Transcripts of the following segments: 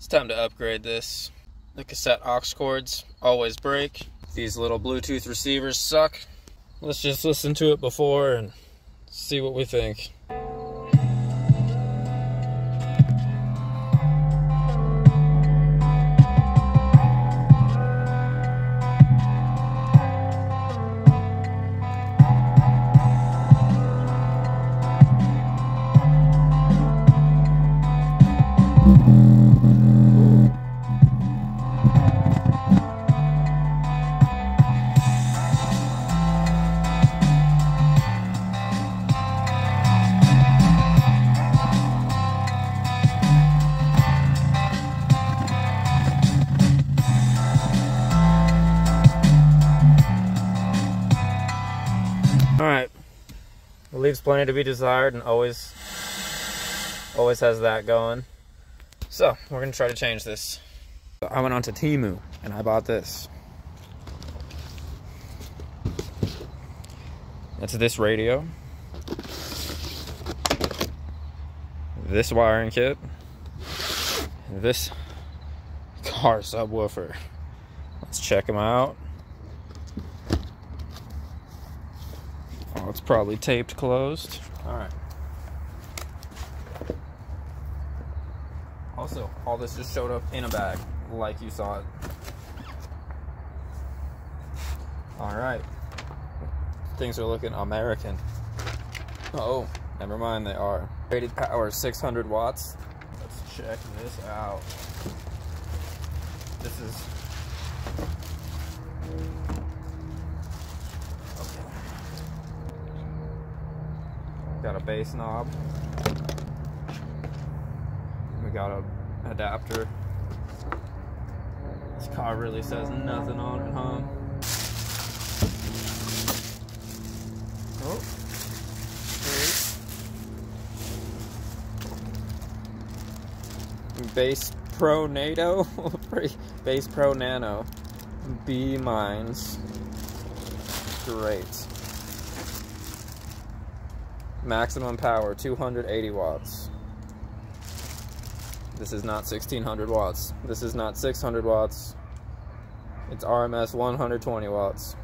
It's time to upgrade this. The cassette aux cords always break. These little Bluetooth receivers suck. Let's just listen to it before and see what we think. All right. Leaves plenty to be desired and always always has that going. So, we're going to try to change this. I went on to Temu and I bought this. That's this radio. This wiring kit. This car subwoofer. Let's check them out. It's probably taped closed. Alright. Also, all this just showed up in a bag, like you saw it. Alright. Things are looking American. Oh, never mind, they are. Rated power 600 watts. Let's check this out. This is Got a bass knob. We got a adapter. This car really says nothing on it, huh? Oh. Bass Pro NATO? Bass Pro Nano. B Mines. Great. Maximum power 280 watts. This is not 1600 watts. This is not 600 watts. It's RMS 120 watts.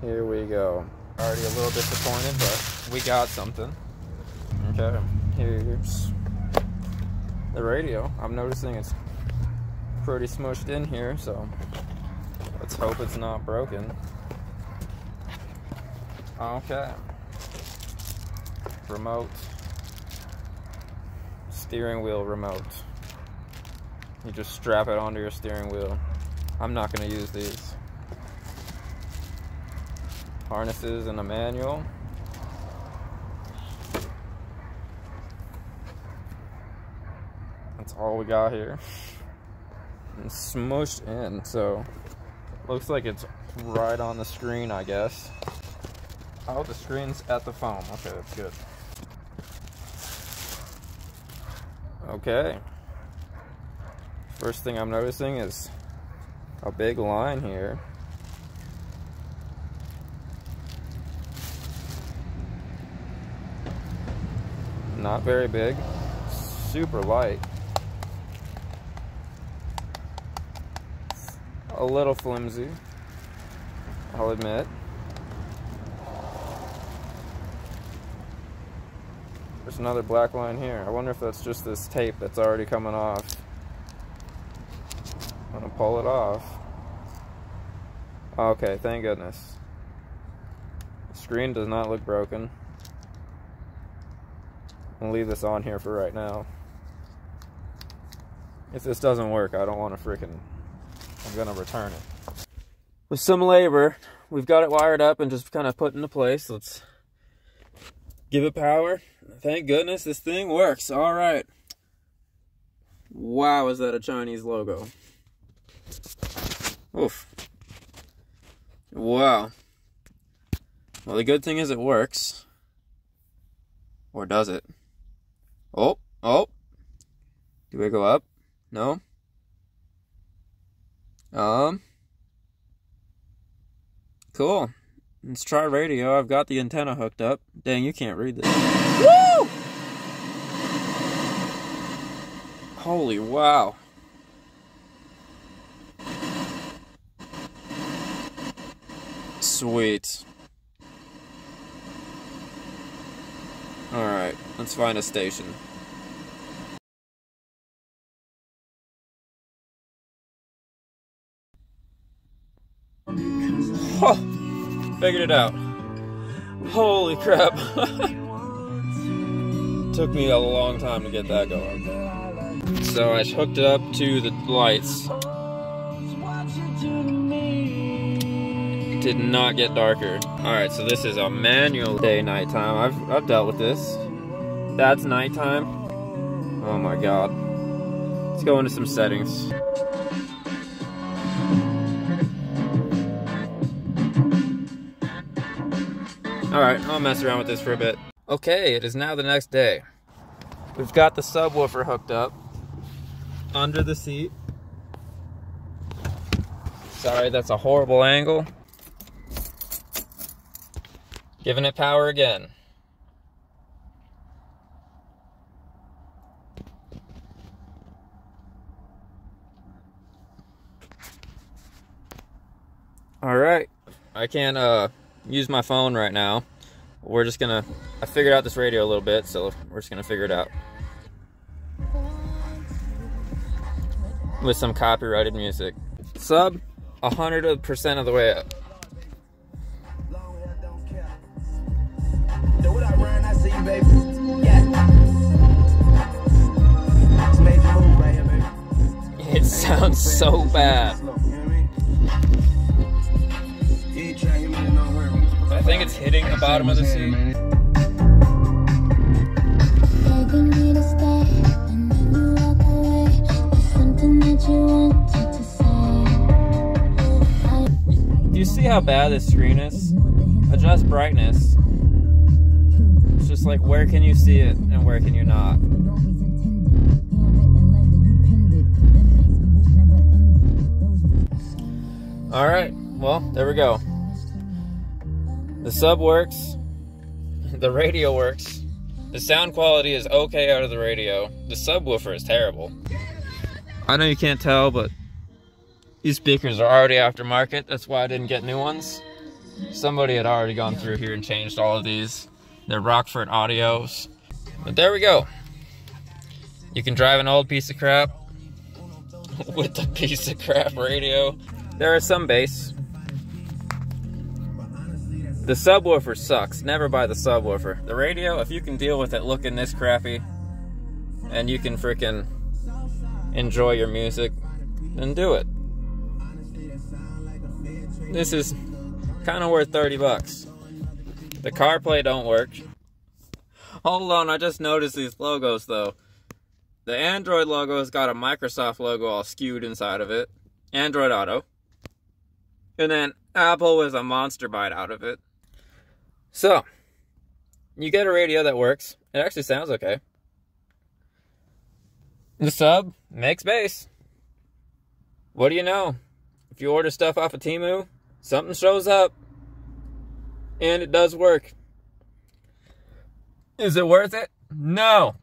Here we go. Already a little disappointed, but we got something. Okay, here's the radio. I'm noticing it's pretty smushed in here, so let's hope it's not broken. Okay remote, steering wheel remote. You just strap it onto your steering wheel. I'm not going to use these. Harnesses and a manual. That's all we got here. And smushed in, so looks like it's right on the screen, I guess. Oh, the screen's at the phone. Okay, that's good. Okay. First thing I'm noticing is a big line here. Not very big. Super light. A little flimsy. I'll admit. There's another black line here. I wonder if that's just this tape that's already coming off. I'm gonna pull it off. Okay, thank goodness. The screen does not look broken. I'm gonna leave this on here for right now. If this doesn't work, I don't want to freaking... I'm gonna return it. With some labor, we've got it wired up and just kind of put into place. Let's give it power Thank goodness this thing works. All right. Wow, is that a Chinese logo? Oof. Wow. Well, the good thing is it works. Or does it? Oh, oh. Do we go up? No? Um. Cool. Let's try radio. I've got the antenna hooked up. Dang, you can't read this. Woo! Holy wow. Sweet. Alright, let's find a station. Oh figured it out. Holy crap. Took me a long time to get that going. So I hooked it up to the lights. Did not get darker. Alright, so this is a manual day nighttime. I've, I've dealt with this. That's nighttime. Oh my god. Let's go into some settings. Alright, I'll mess around with this for a bit. Okay, it is now the next day. We've got the subwoofer hooked up under the seat. Sorry, that's a horrible angle. Giving it power again. All right, I can't uh, use my phone right now. We're just gonna, I figured out this radio a little bit, so we're just gonna figure it out. With some copyrighted music. Sub, 100% of the way up. It sounds so bad. It's hitting the bottom of the seat. Do you see how bad this screen is? Adjust brightness. It's just like where can you see it and where can you not? Alright, well, there we go. The sub works. The radio works. The sound quality is okay out of the radio. The subwoofer is terrible. I know you can't tell, but these speakers are already aftermarket. That's why I didn't get new ones. Somebody had already gone through here and changed all of these. They're Rockford Audios. But there we go. You can drive an old piece of crap with a piece of crap radio. There is some bass. The subwoofer sucks. Never buy the subwoofer. The radio, if you can deal with it looking this crappy, and you can freaking enjoy your music, then do it. This is kind of worth 30 bucks. The CarPlay don't work. Hold on, I just noticed these logos though. The Android logo has got a Microsoft logo all skewed inside of it. Android Auto. And then Apple with a monster bite out of it. So, you get a radio that works. It actually sounds okay. The sub makes bass. What do you know? If you order stuff off of Temu, something shows up. And it does work. Is it worth it? No.